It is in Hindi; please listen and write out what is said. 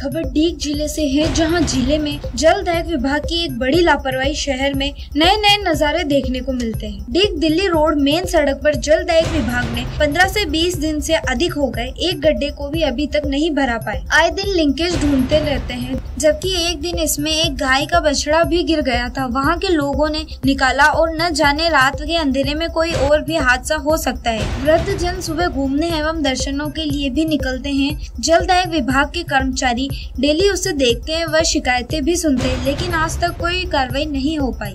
खबर डीग ज़िले से है, जहाँ ज़िले में जल दायक विभाग की एक बड़ी लापरवाही शहर में नए नए नजारे देखने को मिलते हैं। डीग दिल्ली रोड मेन सड़क पर जल दायक विभाग ने 15 से 20 दिन से अधिक हो गए, एक गड्ढे को भी अभी तक नहीं भरा पाए। आए दिन लिंकेज ढूंढते रहते हैं, जबकि एक दिन इसमें एक गाय का बछड़ा भी गिर गया था। वहाँ के लोगों ने निकाला और न जाने रात के अंधेरे में कोई और भी हादसा हो सकता है। वृद्ध जन सुबह घूमने एवं दर्शनों के लिए भी निकलते हैं। जल दायक विभाग के कर्मचारी डेली उसे देखते हैं व शिकायतें भी सुनते हैं, लेकिन आज तक कोई कार्रवाई नहीं हो पाई।